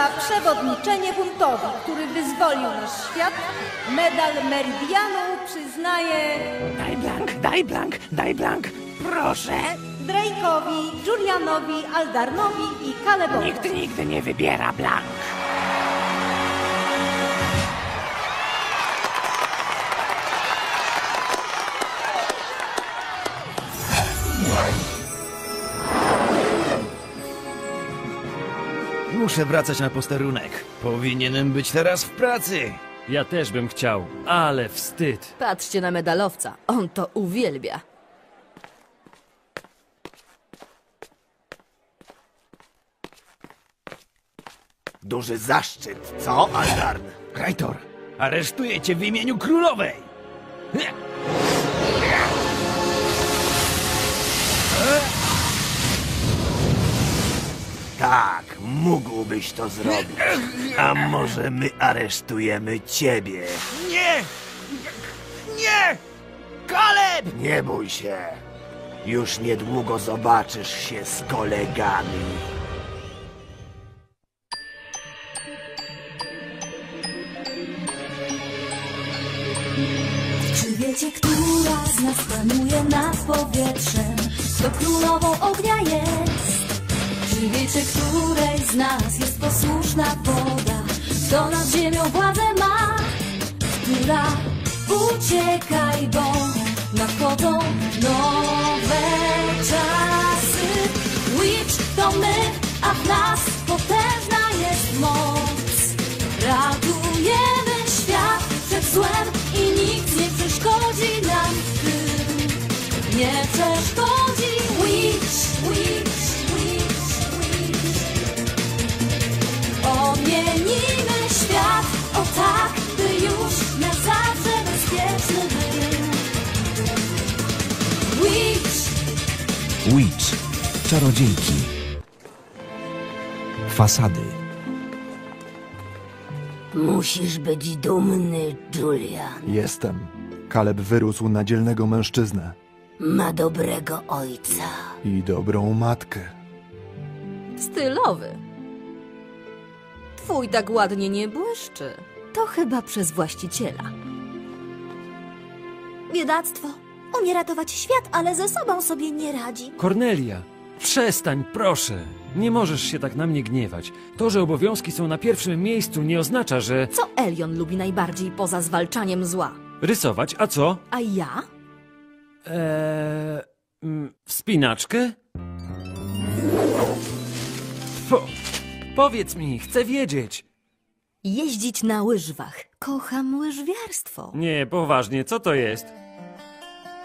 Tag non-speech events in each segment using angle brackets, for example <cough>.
za przewodniczenie buntowi, który wyzwolił nasz świat, medal Meridianu przyznaje Daj blank, daj blank, daj blank, proszę. Drake'owi, Julianowi, Aldarnowi i Calebowi. Nikt nigdy nie wybiera blank. Muszę wracać na posterunek. Powinienem być teraz w pracy. Ja też bym chciał, ale wstyd. Patrzcie na medalowca, on to uwielbia. Duży zaszczyt, co, Aldarn? Krajtor, aresztuję cię w imieniu królowej. Tak, mógłbyś to zrobić. A może my aresztujemy ciebie? Nie! Nie! Kaleb! Nie bój się. Już niedługo zobaczysz się z kolegami. Czy wiecie, która z nas panuje nad powietrzem? Kto królową ognia jest? Czy wiecie, której z nas jest posłuszna woda? Kto nad ziemią władzę ma? Która uciekaj, bo nadchodzą nowe czasy. Witch to my, a w nas potężna jest moc. Ratujemy świat przed złem i nikt nie przeszkodzi nam w tym. Nie przeszkodzi witch, witch, Czarodziejki. Fasady. Musisz być dumny, Julian. Jestem. Kaleb wyrósł na dzielnego mężczyznę Ma dobrego ojca. i dobrą matkę. Stylowy. Twój tak ładnie nie błyszczy. To chyba przez właściciela. biedactwo. Umie ratować świat, ale ze sobą sobie nie radzi. Kornelia, przestań, proszę. Nie możesz się tak na mnie gniewać. To, że obowiązki są na pierwszym miejscu, nie oznacza, że Co Elion lubi najbardziej poza zwalczaniem zła? rysować, a co? A ja? Eee, mm, wspinaczkę? Po, powiedz mi, chcę wiedzieć. Jeździć na łyżwach. Kocham łyżwiarstwo. Nie, poważnie, co to jest?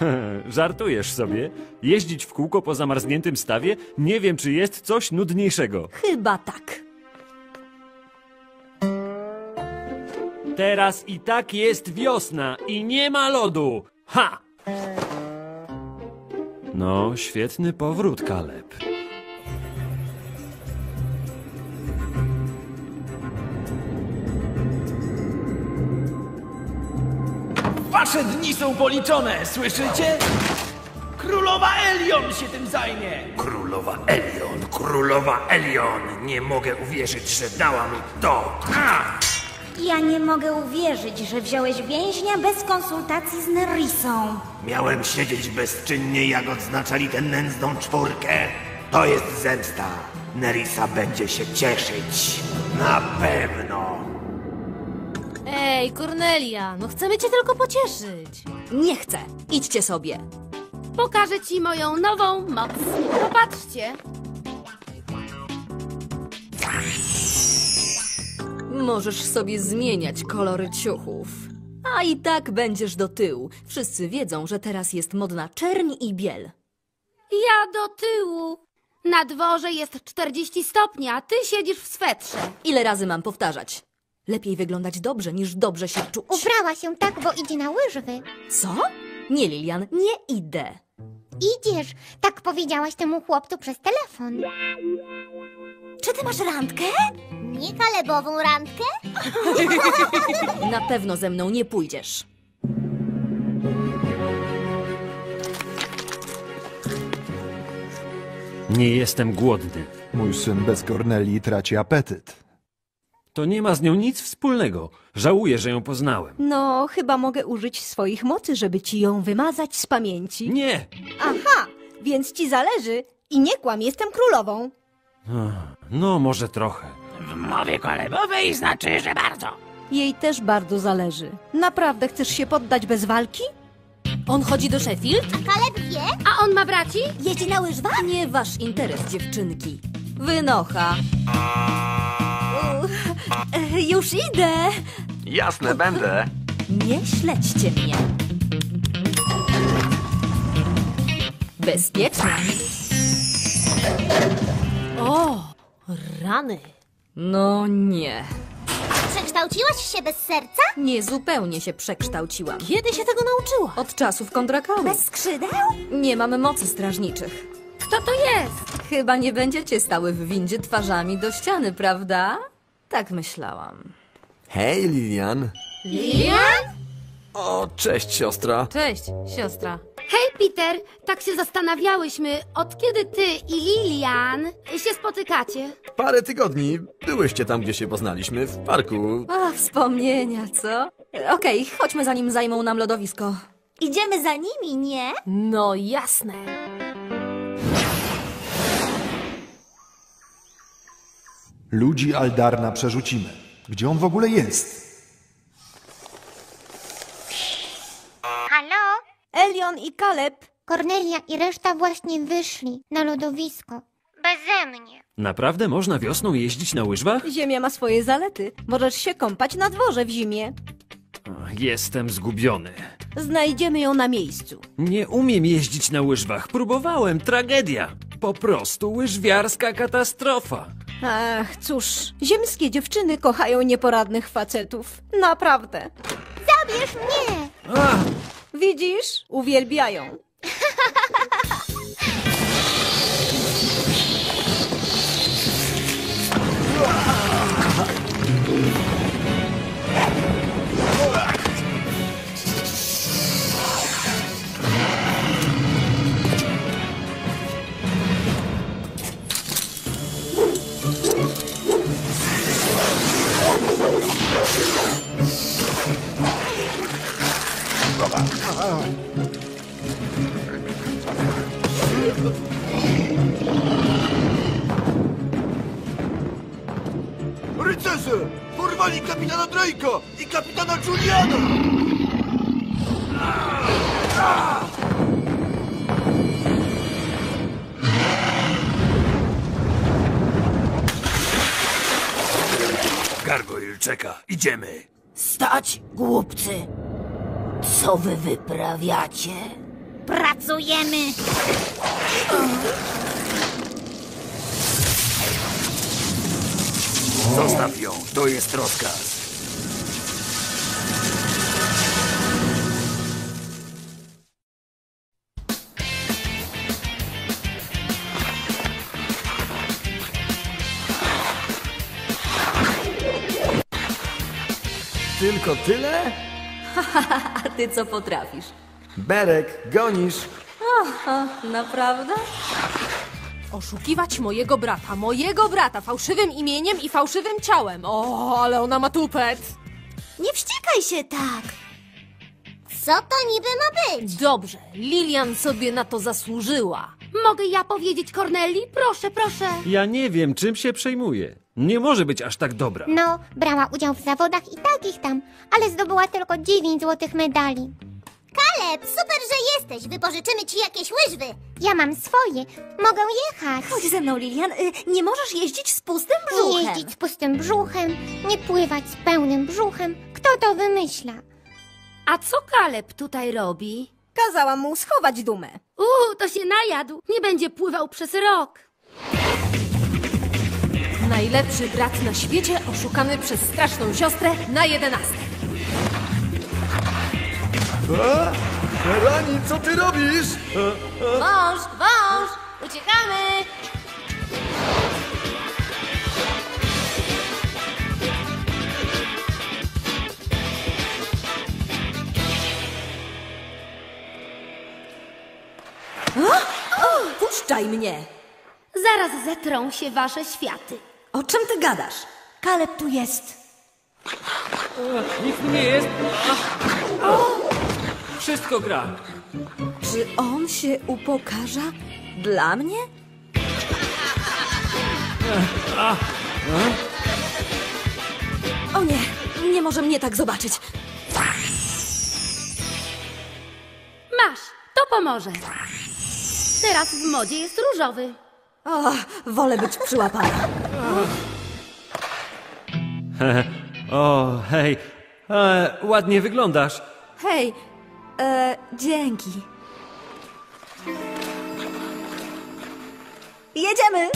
<laughs> Żartujesz sobie? Jeździć w kółko po zamarzniętym stawie? Nie wiem, czy jest coś nudniejszego. Chyba tak. Teraz i tak jest wiosna i nie ma lodu. Ha! No, świetny powrót, Kaleb. Wasze dni są policzone, słyszycie? Królowa Elion się tym zajmie! Królowa Elion, królowa Elion. Nie mogę uwierzyć, że dała mi to. A! Ja nie mogę uwierzyć, że wziąłeś więźnia bez konsultacji z Nerisą. Miałem siedzieć bezczynnie, jak odznaczali tę nędzną czwórkę. To jest zemsta. Nerissa będzie się cieszyć. Na pewno. Ej, Kornelia, no chcemy cię tylko pocieszyć. Nie chcę. Idźcie sobie. Pokażę ci moją nową moc. Popatrzcie. Możesz sobie zmieniać kolory ciuchów. A i tak będziesz do tyłu. Wszyscy wiedzą, że teraz jest modna czerń i biel. Ja do tyłu. Na dworze jest 40 stopni, a ty siedzisz w swetrze. Ile razy mam powtarzać? Lepiej wyglądać dobrze, niż dobrze się czuć. Ubrała się tak, bo idzie na łyżwy. Co? Nie, Lilian, nie idę. Idziesz, tak powiedziałaś temu chłopcu przez telefon. Czy ty masz randkę? Nie kalebową randkę? <laughs> Na pewno ze mną nie pójdziesz. Nie jestem głodny. Mój syn bez Kornelii traci apetyt. To nie ma z nią nic wspólnego. Żałuję, że ją poznałem. No, chyba mogę użyć swoich mocy, żeby ci ją wymazać z pamięci. Nie! Aha, więc ci zależy. I nie kłam, jestem królową. No, może trochę. W mowie kolebowej znaczy, że bardzo. Jej też bardzo zależy. Naprawdę chcesz się poddać bez walki? On chodzi do Sheffield? A Kaleb wie? A on ma braci? Jeździ na łyżwach? Nie wasz interes, dziewczynki. Wynocha. E, Już idę. Jasne, będę. Nie śledźcie mnie. Bezpiecznie. O, rany. No nie. Przekształciłaś się bez serca? Nie zupełnie się przekształciłam. Kiedy się tego nauczyła? Od czasów kontrakały. Bez skrzydeł? Nie mamy mocy strażniczych. Kto to jest? Chyba nie będziecie stały w windzie twarzami do ściany, prawda? Tak myślałam. Hej, Lilian. Lilian? O, cześć, siostra. Cześć, siostra. Hej, Peter, tak się zastanawiałyśmy, od kiedy ty i Lilian się spotykacie? Parę tygodni byłyście tam, gdzie się poznaliśmy, w parku. A, wspomnienia, co? Okej, chodźmy zanim zajmą nam lodowisko. Idziemy za nimi, nie? No jasne. Ludzi Aldarna przerzucimy. Gdzie on w ogóle jest? Halo? Elion i Kaleb. Kornelia i reszta właśnie wyszli na lodowisko. Beze mnie. Naprawdę można wiosną jeździć na łyżwach? Ziemia ma swoje zalety. Możesz się kąpać na dworze w zimie. Jestem zgubiony. Znajdziemy ją na miejscu. Nie umiem jeździć na łyżwach. Próbowałem. Tragedia. Po prostu łyżwiarska katastrofa. Ach, cóż, ziemskie dziewczyny kochają nieporadnych facetów. Naprawdę. Zabierz mnie! Widzisz? Uwielbiają. <laughs> czeka. Idziemy. Stać, głupcy! Co wy wyprawiacie? Pracujemy! Zostaw ją. To jest rozkaz. Tylko tyle? <laughs> A ty co potrafisz? Berek, gonisz. Aha, naprawdę? Oszukiwać mojego brata, mojego brata, fałszywym imieniem i fałszywym ciałem. O, ale ona ma tupet. Nie wściekaj się tak! Co to niby ma być? Dobrze, Lilian sobie na to zasłużyła. Mogę ja powiedzieć Corneli? Proszę, proszę. Ja nie wiem, czym się przejmuje. Nie może być aż tak dobra. No, brała udział w zawodach i takich tam, ale zdobyła tylko 9 złotych medali. Kaleb, super, że jesteś. Wypożyczymy ci jakieś łyżwy. Ja mam swoje. Mogę jechać. Chodź ze mną, Lilian. Y, nie możesz jeździć z pustym Nie brzuchem. jeździć z pustym brzuchem, nie pływać z pełnym brzuchem. Kto to wymyśla? A co Kaleb tutaj robi? Kazałam mu schować dumę. Uuu, to się najadł. Nie będzie pływał przez rok. Najlepszy brat na świecie, oszukany przez straszną siostrę na jedenastkę. A? Rani, co ty robisz? Wąż, wąż, uciekamy! Puszczaj mnie. Zaraz zetrą się wasze światy. O czym ty gadasz? Kaleb tu jest. Nikt nie jest. A, a. Wszystko gra. Czy on się upokarza? Dla mnie? O nie, nie może mnie tak zobaczyć. Masz, to pomoże. Teraz w modzie jest różowy. O, wolę być przyłapana. <laughs> o, hej. E, ładnie wyglądasz. Hej, e, dzięki. Jedziemy!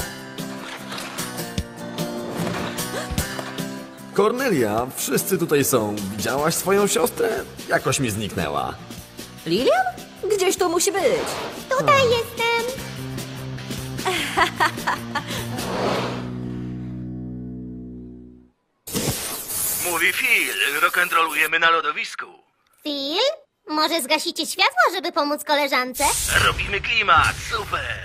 Kornelia, wszyscy tutaj są. Widziałaś swoją siostrę? Jakoś mi zniknęła. Lilian? Gdzieś tu musi być. Tutaj jestem. <laughs> Mówi Phil, rock'n'rollujemy na lodowisku. Phil? Może zgasicie światło, żeby pomóc koleżance? Robimy klimat, super!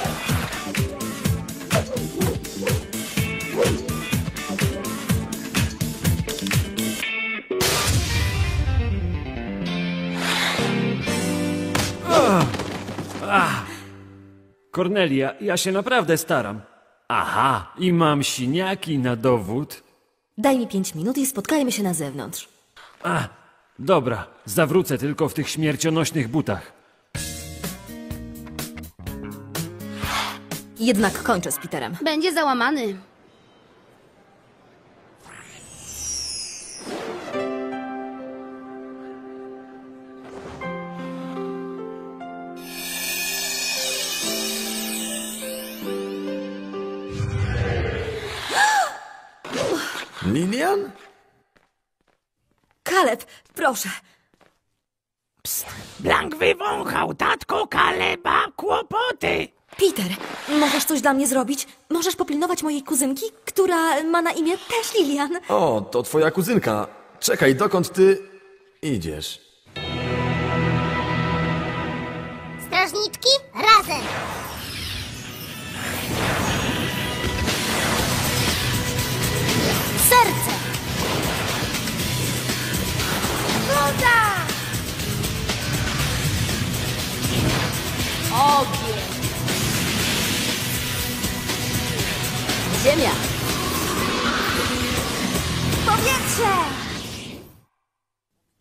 Kornelia, ja się naprawdę staram. Aha, i mam siniaki na dowód. Daj mi pięć minut i spotkajmy się na zewnątrz. A, dobra, zawrócę tylko w tych śmiercionośnych butach. Jednak kończę z Peterem. Będzie załamany. Lilian? Kaleb, proszę. Blank wywąchał, tatko Kaleba, kłopoty. Peter, możesz coś dla mnie zrobić? Możesz popilnować mojej kuzynki, która ma na imię też Lilian. O, to twoja kuzynka. Czekaj, dokąd ty idziesz?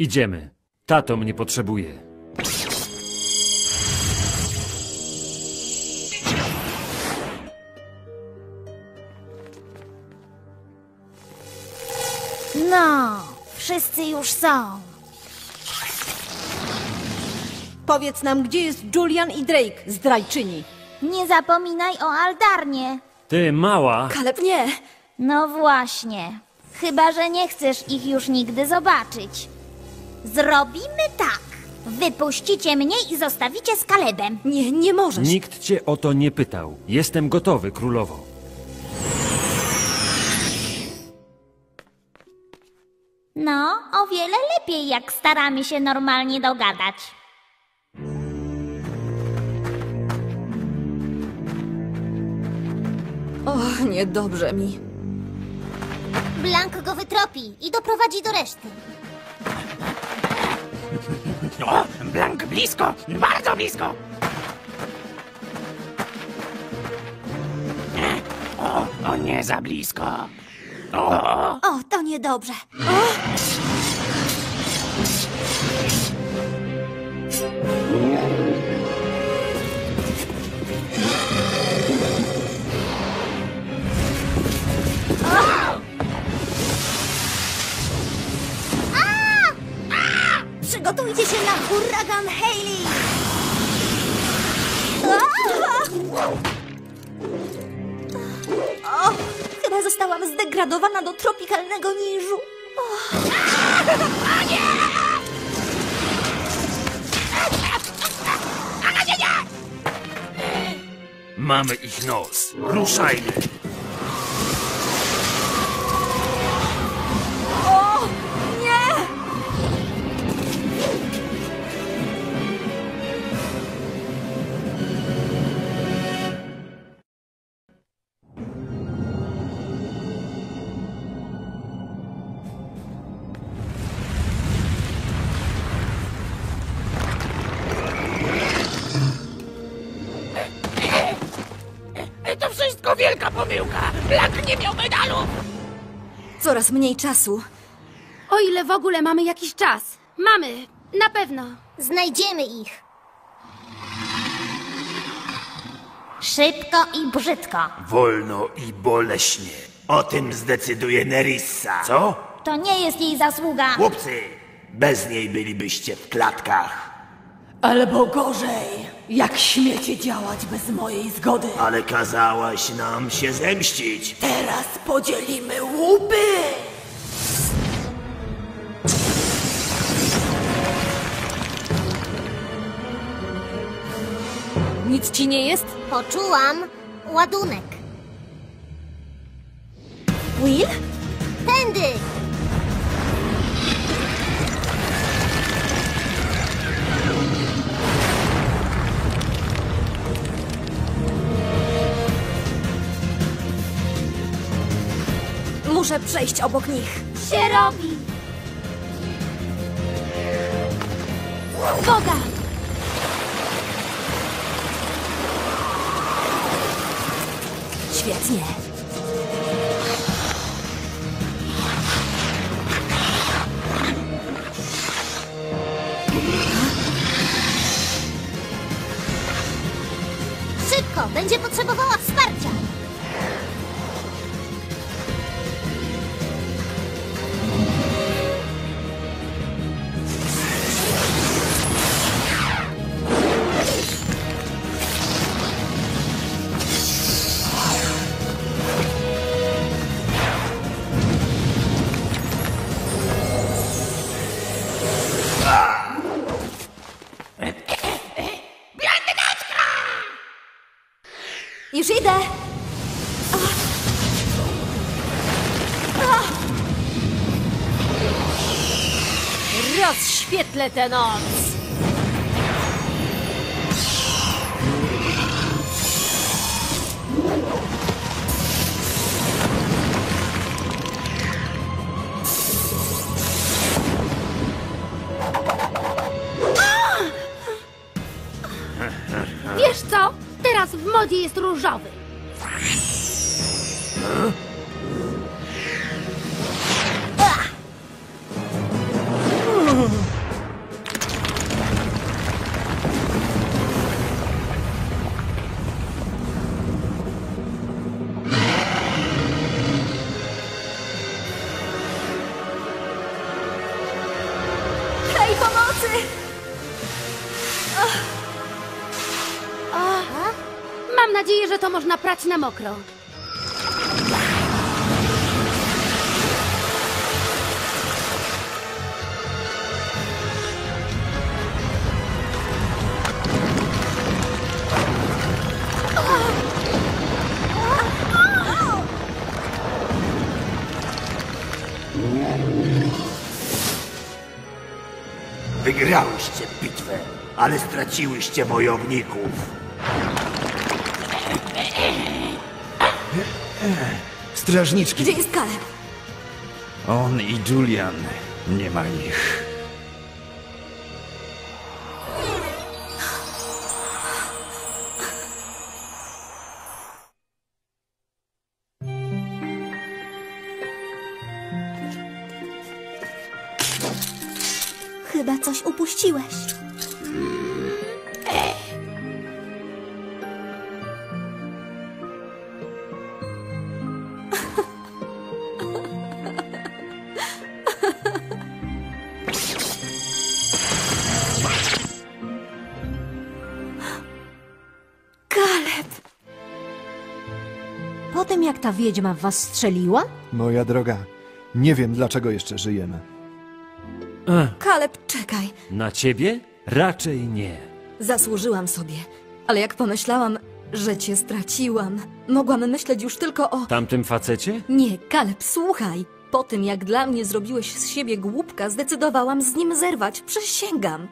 Idziemy. Tato mnie potrzebuje. No, wszyscy już są. Powiedz nam, gdzie jest Julian i Drake, zdrajczyni. Nie zapominaj o Aldarnie. Ty, mała. Kaleb, nie! No właśnie. Chyba, że nie chcesz ich już nigdy zobaczyć. Zrobimy tak. Wypuścicie mnie i zostawicie z Kalebem. Nie, nie możesz. Nikt cię o to nie pytał. Jestem gotowy, królowo. No, o wiele lepiej, jak staramy się normalnie dogadać. O, niedobrze mi. Blank go wytropi i doprowadzi do reszty. O, Blank blisko, bardzo blisko. O, o nie za blisko. O, O, to niedobrze. Przygotujcie się na huragan Hailey! O, chyba zostałam zdegradowana do tropikalnego niżu. Mamy ich nos. Ruszajmy. To wielka pomyłka! Blank nie miał medalu! Coraz mniej czasu. O ile w ogóle mamy jakiś czas. Mamy, na pewno. Znajdziemy ich. Szybko i brzydko. Wolno i boleśnie. O tym zdecyduje Nerissa. Co? To nie jest jej zasługa. Chłopcy, bez niej bylibyście w klatkach. Albo gorzej, jak śmiecie działać bez mojej zgody. Ale kazałaś nam się zemścić. Teraz podzielimy łupy! Nic ci nie jest? Poczułam ładunek. Will? Tędy! Muszę przejść obok nich. Się robi. Woda! Świetnie. Szybko! Będzie potrzebowała Już idę. Rozświetlę tę noc! Jest różowy. To można prać na mokro. Wygrałyście bitwę, ale straciłyście wojowników. Strażniczki. Gdzie jest Kaleb? On i Julian. Nie ma ich. Chyba coś upuściłeś. Ta wiedźma w was strzeliła? Moja droga, nie wiem dlaczego jeszcze żyjemy. Ech, Kaleb, czekaj. na ciebie? Raczej nie. Zasłużyłam sobie. Ale jak pomyślałam, że cię straciłam, mogłam myśleć już tylko o... Tamtym facecie? Nie, Kaleb, słuchaj. Po tym, jak dla mnie zrobiłeś z siebie głupka, zdecydowałam z nim zerwać. Przysięgam.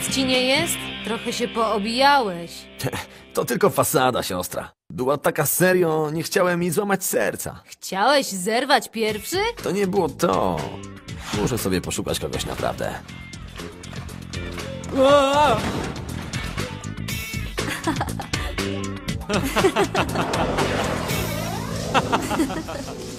Nic ci nie jest? Trochę się poobijałeś. To tylko fasada, siostra. Była taka serio, nie chciałem mi złamać serca. Chciałeś zerwać pierwszy? To nie było to. Muszę sobie poszukać kogoś naprawdę. <laughs> <laughs>